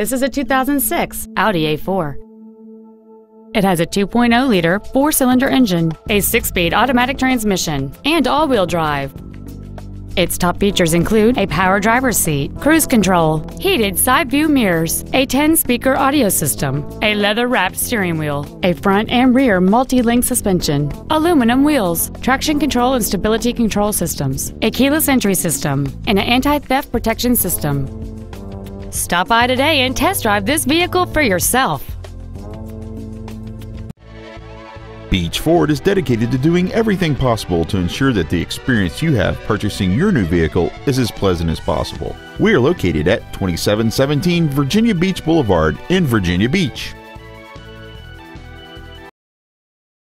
This is a 2006 Audi A4. It has a 2.0 liter four cylinder engine, a six speed automatic transmission, and all wheel drive. Its top features include a power driver's seat, cruise control, heated side view mirrors, a 10 speaker audio system, a leather wrapped steering wheel, a front and rear multi link suspension, aluminum wheels, traction control and stability control systems, a keyless entry system, and an anti theft protection system. Stop by today and test drive this vehicle for yourself. Beach Ford is dedicated to doing everything possible to ensure that the experience you have purchasing your new vehicle is as pleasant as possible. We are located at 2717 Virginia Beach Boulevard in Virginia Beach.